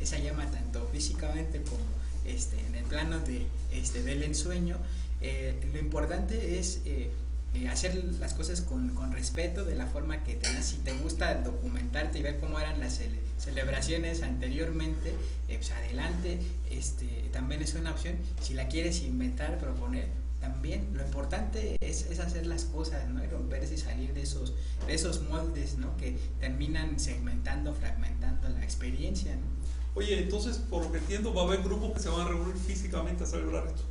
esa llama tanto físicamente como este, en el plano de, este, del ensueño. Eh, lo importante es eh, eh, hacer las cosas con, con, respeto, de la forma que te, si te gusta documentarte y ver cómo eran las celebraciones anteriormente, pues adelante, este, también es una opción. Si la quieres inventar, proponer, también lo importante es, es, hacer las cosas, ¿no? Y romperse y salir de esos, esos moldes, ¿no? Que terminan segmentando, fragmentando la experiencia, ¿no? Oye, entonces, por lo que entiendo, va a haber grupos que se van a reunir físicamente a celebrar esto.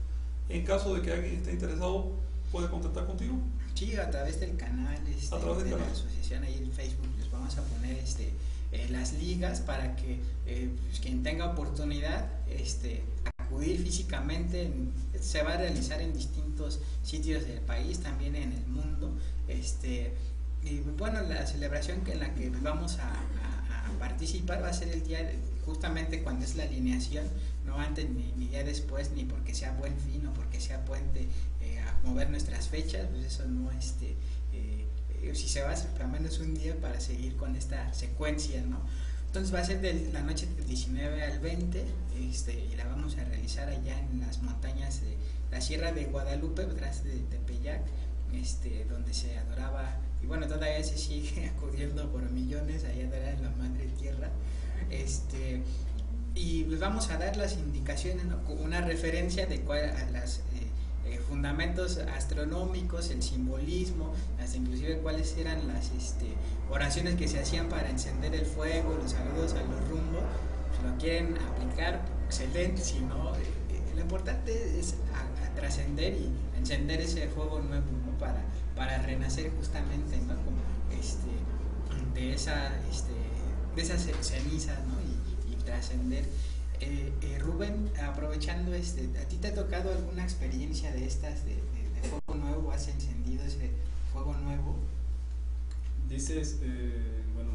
En caso de que alguien esté interesado, ¿puede contactar contigo? Sí, a través del canal, este, de la asociación ahí en Facebook, les vamos a poner este, eh, las ligas para que eh, pues, quien tenga oportunidad este, acudir físicamente, se va a realizar en distintos sitios del país, también en el mundo. Este, y bueno, la celebración que en la que vamos a, participar va a ser el día, justamente cuando es la alineación, no antes ni, ni día después, ni porque sea buen fin o porque sea puente eh, a mover nuestras fechas, pues eso no, este, eh, eh, si se va a al menos un día para seguir con esta secuencia, ¿no? Entonces va a ser de la noche del 19 al 20 este, y la vamos a realizar allá en las montañas de la Sierra de Guadalupe, detrás de Tepeyac, este, donde se adoraba, y bueno, todavía se sigue acudiendo por millones allá de la Madre Tierra. Este, y les vamos a dar las indicaciones, una referencia de cuál, a las eh, fundamentos astronómicos, el simbolismo, hasta inclusive cuáles eran las este, oraciones que se hacían para encender el fuego, los saludos a los rumbos, si lo quieren aplicar, excelente, si no, eh, eh, lo importante es trascender y encender ese fuego nuevo para, para renacer justamente Como, este, de, esa, este, de esas cenizas y, y trascender. Eh, eh, Rubén, aprovechando, este, ¿a ti te ha tocado alguna experiencia de estas, de, fuego nuevo? ¿Has encendido ese fuego nuevo? Dices, eh, bueno,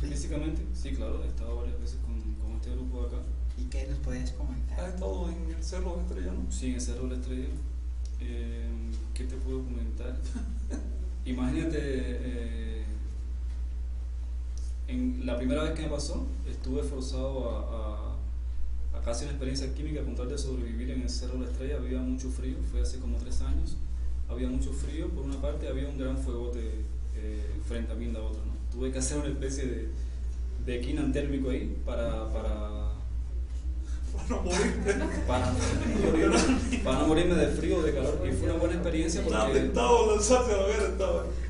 físicamente, sí, claro, he estado varias veces con, con este grupo acá. ¿Y qué nos puedes comentar? ¿Has estado en el Cerro de Estrella, no? Sí, en el Cerro de la Estrella. ¿Qué te puedo comentar? Imagínate, en la primera vez que me pasó, estuve forzado a casi una experiencia química con tal de sobrevivir en el Cerro de la Estrella. Había mucho frío, fue hace como tres años. Había mucho frío, por una parte había un gran fuegote eh, frente a la otra. ¿no? Tuve que hacer una especie de, de quinan térmico ahí para, para no para, para, no morirme de frío o de calor. Y fue una buena experiencia porque.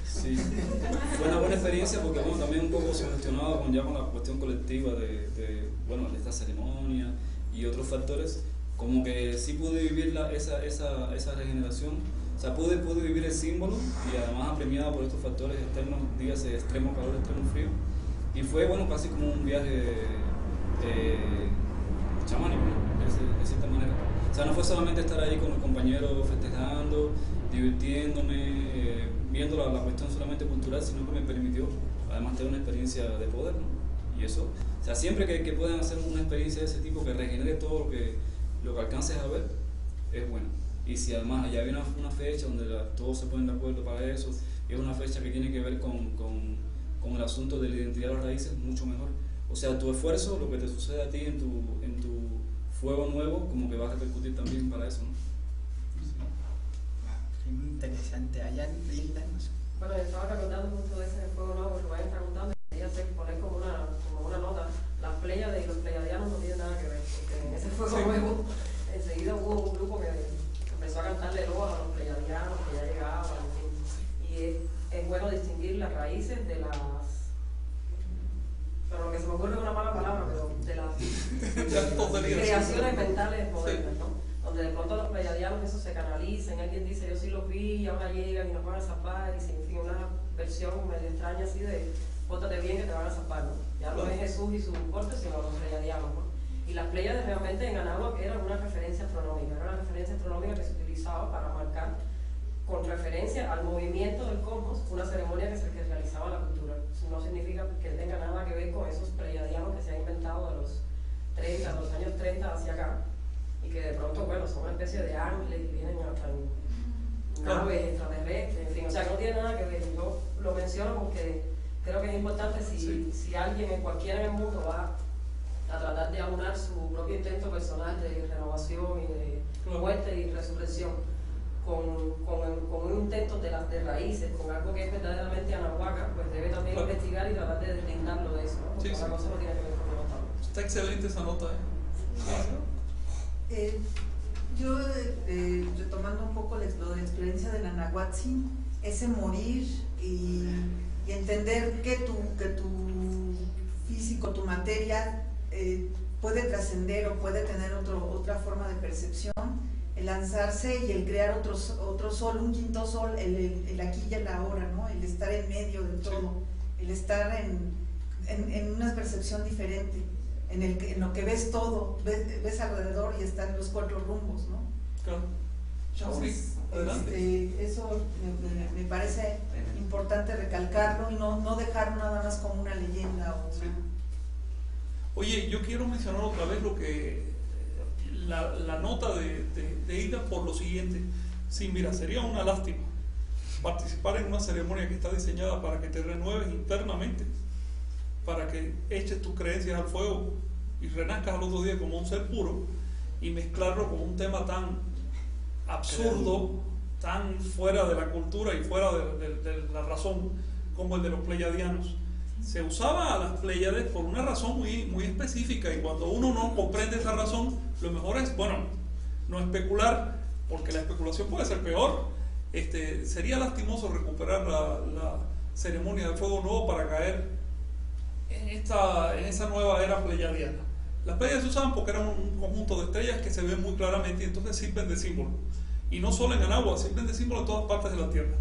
Sí, fue una buena experiencia porque bueno, también un poco sugestionado con ya con la cuestión colectiva de, de, bueno, de esta ceremonia y otros factores, como que sí pude vivir la, esa, esa, esa regeneración, o sea, pude, pude vivir el símbolo y además apremiado por estos factores externos, dígase extremo calor, extremo frío, y fue, bueno, casi como un viaje eh, chamánico, de, cierta manera. O sea, no fue solamente estar ahí con los compañeros festejando, divirtiéndome, eh, viendo la, la, cuestión solamente cultural, sino que me permitió además tener una experiencia de poder, ¿no? Y eso, o sea, siempre que, que puedan hacer una experiencia de ese tipo que regenere todo lo que, lo que alcances a ver, es bueno. Y si además allá hay una, fecha donde todos se ponen de acuerdo para eso, y es una fecha que tiene que ver con, con, con, el asunto de la identidad de las raíces, mucho mejor. O sea, tu esfuerzo, lo que te sucede a ti en tu, en tu fuego nuevo, como que va a repercutir también para eso, ¿no? Sí. Muy interesante. Allá, Linda, no sé. Bueno, yo estaba recordando mucho de ese fuego nuevo, porque vayan preguntando hacer, poner como una, como una nota, las Pléyades y los pleyadianos no tienen nada que ver, porque en ese fuego nuevo enseguida hubo un grupo que empezó a cantarle loas a los pleyadianos que ya llegaban. Y es, es, bueno distinguir las raíces de las pero lo que se me ocurre es una mala palabra, pero de las creaciones mentales modernas, ¿no? Donde de pronto los pleyadianos eso se canalizan, alguien dice yo sí los vi y ahora llegan y nos van a zapar y sin fin una versión medio extraña así de pórtate bien que te van a zapar, ¿no? Ya no es Jesús y su corte, sino los pleiadianos, ¿no? Y las Pleiades realmente en Anáhuac eran una referencia astronómica, era una referencia astronómica que se utilizaba para marcar con referencia al movimiento del cosmos, una ceremonia que se que realizaba la cultura. No significa que tenga nada que ver con esos pleiadianos que se han inventado de los 30, los años 30 hacia acá, y que de pronto, bueno, son una especie de ángeles que vienen hasta en naves extraterrestres, en fin, o sea, no tiene nada que ver. Yo lo menciono porque creo que es importante si, si alguien en cualquiera en el mundo va a aunar su propio intento personal de renovación y de muerte y resurrección con, con, un intento de, las de raíces, con algo que es verdaderamente anahuaca, pues debe también investigar y tratar de deslindarlo de eso, ¿no? sí, sí. cosa no tiene que ver con lo Está excelente esa nota, ¿eh? eh yo, eh, retomando un poco la, la experiencia de la Nahuatzin, ese morir y, y, entender que tu, que tu físico, tu materia, eh, puede trascender o puede tener otro, otra forma de percepción el lanzarse y el crear otro, otro sol, un quinto sol, el, el, aquí y el ahora, ¿no? el estar en medio de todo, el estar en, en, una percepción diferente, en, el, en lo que ves todo, ves, alrededor y están los cuatro rumbos. ¿no? Claro. este, eso me, me, parece importante recalcarlo y no, no dejarlo nada más como una leyenda. O, Oye, yo quiero mencionar otra vez lo que la, nota de, de, Ida por lo siguiente. Sí, mira, sería una lástima participar en una ceremonia que está diseñada para que te renueves internamente, para que eches tus creencias al fuego y renazcas al otro día como un ser puro y mezclarlo con un tema tan absurdo, tan fuera de la cultura y fuera de la razón como el de los pleyadianos se usaba a las Pléyades por una razón muy, muy específica y cuando uno no comprende esa razón, lo mejor es, bueno, no especular, porque la especulación puede ser peor. Este, sería lastimoso recuperar la, ceremonia de fuego nuevo para caer en, esta, en esa nueva era pleyadiana. Las Pléyades se usaban porque eran un conjunto de estrellas que se ven muy claramente y entonces sirven de símbolo. Y no solo en el agua, sirven de símbolo en todas partes de la Tierra.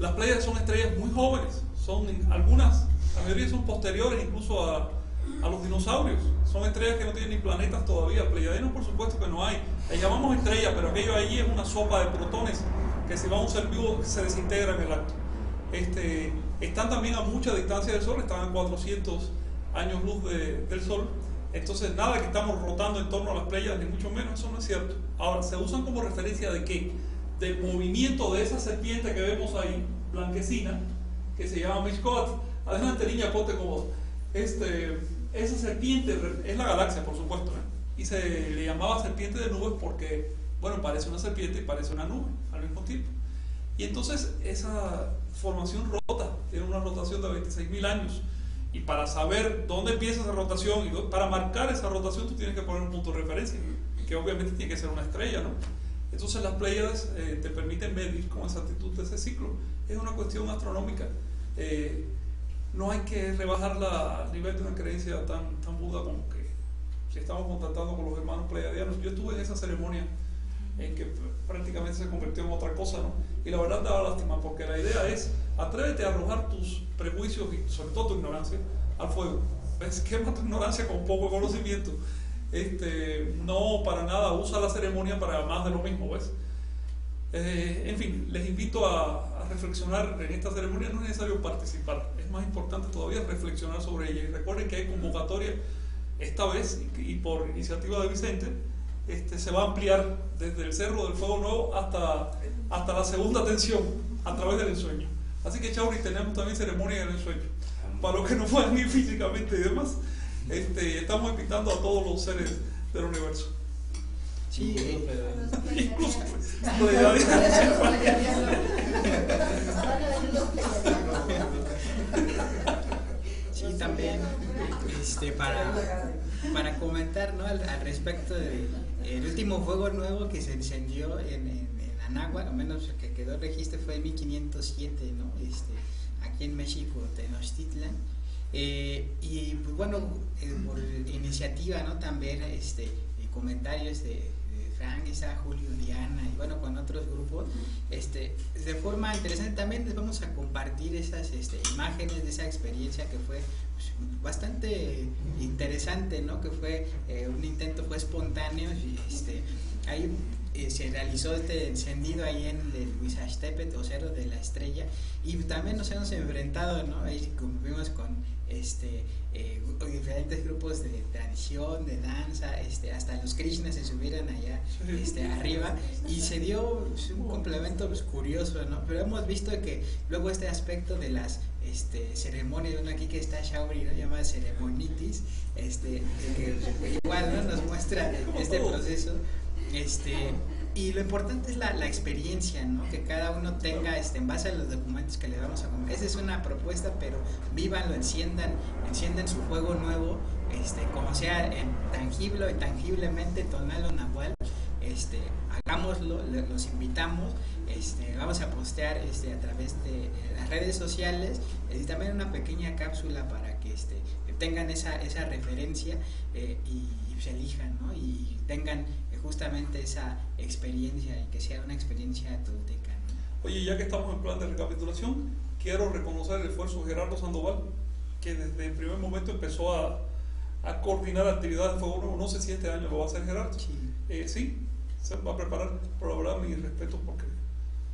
Las Pléyades son estrellas muy jóvenes, son algunas la mayoría son posteriores incluso a, los dinosaurios. Son estrellas que no tienen ni planetas todavía. Pleiadianos, por supuesto que no hay. Le llamamos estrella, pero aquello allí es una sopa de protones que si va a un ser vivo se desintegra en el acto. Este, están también a mucha distancia del Sol, están a 400 años luz del Sol. Entonces, nada que estamos rotando en torno a las playas, ni mucho menos, eso no es cierto. Ahora, ¿se usan como referencia de qué? Del movimiento de esa serpiente que vemos ahí, blanquecina, que se llama Mishkot Adelante, niña, ponte como este, esa serpiente es la galaxia, por supuesto, ¿eh? y se le llamaba serpiente de nubes porque, bueno, parece una serpiente y parece una nube al mismo tiempo. Y entonces esa formación rota, tiene una rotación de 26.000 años. Y para saber dónde empieza esa rotación y para marcar esa rotación tú tienes que poner un punto de referencia, que obviamente tiene que ser una estrella, ¿no? Entonces las Pléyades eh, te permiten medir con exactitud ese ciclo. Es una cuestión astronómica. Eh, no hay que rebajarla al nivel de una creencia tan, tan buda como que si estamos contactando con los hermanos pleiadianos. Yo estuve en esa ceremonia en que prácticamente se convirtió en otra cosa, ¿no? Y la verdad da lástima porque la idea es atrévete a arrojar tus prejuicios y sobre todo tu ignorancia al fuego. ¿Ves? Quema tu ignorancia con poco conocimiento. Este, no para nada usa la ceremonia para más de lo mismo, ¿ves? Eh, en fin, les invito a, reflexionar en esta ceremonia, no es necesario participar, es más importante todavía reflexionar sobre ella. Y recuerden que hay convocatoria esta vez y, por iniciativa de Vicente, este, se va a ampliar desde el Cerro del Fuego Nuevo hasta, hasta la segunda tensión a través del ensueño. Así que Chauri, tenemos también ceremonia del ensueño. Para los que no puedan ir físicamente y demás, este, estamos invitando a todos los seres del universo. Sí, incluso Sí, también este, para, para comentar ¿no? al, respecto del el último fuego nuevo que se encendió en, en, Anáhuac, al menos el que quedó registro fue en 1507, ¿no? este, aquí en México, Tenochtitlan. Eh, y pues bueno, eh, por iniciativa ¿no? también este, comentarios de, Frank, Isa, Julio, Diana y bueno, con otros grupos, este, de forma interesante también les vamos a compartir esas este, imágenes de esa experiencia que fue pues, bastante interesante, ¿no? Que fue eh, un intento, fue espontáneo y este, ahí eh, se realizó este encendido ahí en el Huizachtepet o Cerro de la Estrella y también nos hemos enfrentado, ¿no? Ahí vimos con este, eh, diferentes grupos de tradición, de danza, este, hasta los Krishnas se subieron allá este, arriba y se dio pues, un complemento pues, curioso, ¿no? Pero hemos visto que luego este aspecto de las este, ceremonia, una aquí que está Shauri, ¿no? llamada ceremonitis, este, que igual ¿no? nos muestra este proceso. Este, y lo importante es la, la, experiencia, ¿no? Que cada uno tenga, este, en base a los documentos que le vamos a comer. Esa es una propuesta, pero vivan, lo enciendan, encienden su juego nuevo, este, como sea en tangible o intangiblemente, tonal o nahual, este, hagámoslo, los invitamos, este, vamos a postear este, a través de las redes sociales y también una pequeña cápsula para que este, tengan esa, esa referencia eh, y, y, se elijan, ¿no? Y tengan justamente esa experiencia y que sea una experiencia tolteca. ¿no? Oye, ya que estamos en plan de recapitulación, quiero reconocer el esfuerzo de Gerardo Sandoval, que desde el primer momento empezó a, a coordinar actividades de Fuego Nuevo. No sé si este año lo va a hacer Gerardo. Sí. Eh, sí, se va a preparar, pero verdad, mi respeto porque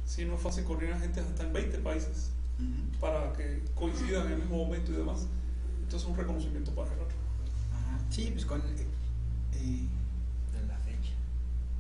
si no es fácil coordinar gente hasta en 20 países uh -huh. para que coincidan en el mismo momento y demás. Entonces, un reconocimiento para Gerardo. Ajá. Sí, pues con. Eh, eh,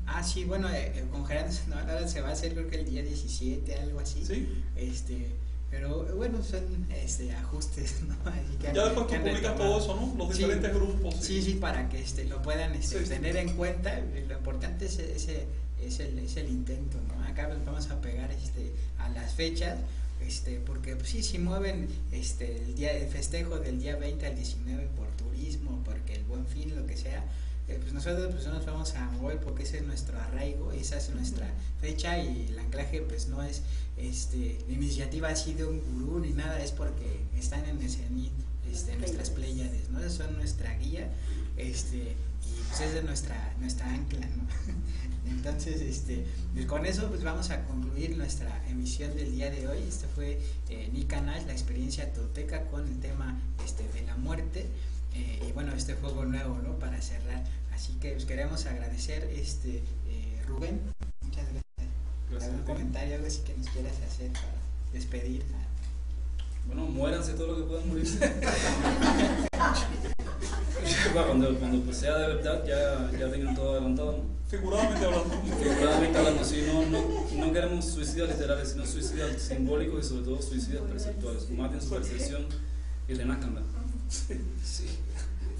Ah, sí, bueno, eh, con Gerardo ahora se va a hacer creo que el día 17, algo así. Sí. Este, pero bueno, son este, ajustes, ¿no? Que, ya después tú publicas todo eso, ¿no? Los diferentes grupos. Sí, sí, para que este, lo puedan este, Sí. tener en cuenta. Lo importante es, ese, es, el, es el intento, ¿no? Acá pues, vamos a pegar este, a las fechas. Este, porque pues, sí, si mueven este, el, día, el festejo del día 20 al 19 por turismo, porque el buen fin, lo que sea, eh, pues nosotros pues no nos vamos a mover porque ese es nuestro arraigo, esa es nuestra fecha y el anclaje pues no es este, la iniciativa así de un gurú ni nada, es porque están en el cenit este, nuestras pléyades, ¿no? Esas son nuestra guía este, y pues esa es nuestra, nuestra ancla, ¿no? Entonces, este, pues con eso pues vamos a concluir nuestra emisión del día de hoy. Este fue eh, la experiencia tolteca con el tema este, de la muerte. Eh, y bueno, este fuego nuevo, ¿no? Para cerrar. Así que pues, queremos agradecer, este, eh, Rubén, muchas gracias. Gracias ¿Algún comentario, algo así que nos quieras hacer para despedir? Bueno, muéranse todo lo que puedan morirse. Cuando, cuando pues, sea de verdad, ya, ya tengan todo adelantado. ¿no? Figuradamente hablando. Figuradamente hablando, sí, no, no, no queremos suicidas literales, sino suicidas simbólicos y sobre todo suicidas perceptuales. Maten su percepción y renazcan. Sí.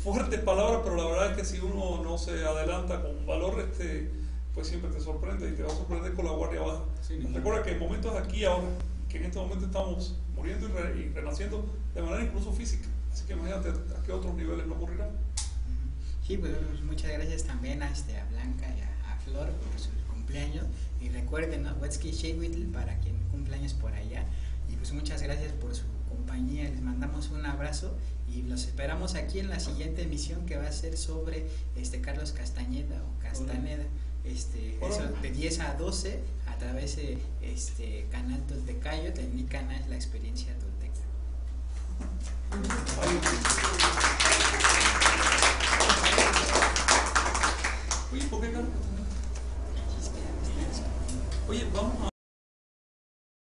Fuertes palabras, pero la verdad es que si uno no se adelanta con valor, este, pues siempre te sorprende y te va a sorprender con la guardia baja. Sí. Recuerda que en momentos aquí ahora, que en este momento estamos muriendo y, re- y renaciendo de manera incluso física. Así que imagínate a qué otros niveles no ocurrirá. Sí, pues pues, muchas gracias también a, este, a Blanca y a, a Flor por sus cumpleaños. Y recuerden, ¿no? Wetski Shewitl para quien cumpleaños por allá. Y pues muchas gracias por su compañía. Les mandamos un abrazo y los esperamos aquí en la siguiente emisión que va a ser sobre este Carlos Castañeda o Castaneda. Este, eso, de 10 a 12 a través de este canal Toltecayo, de mi canal La Experiencia Tolteca. Oye, ¿por qué Carlos? Oye, vamos a...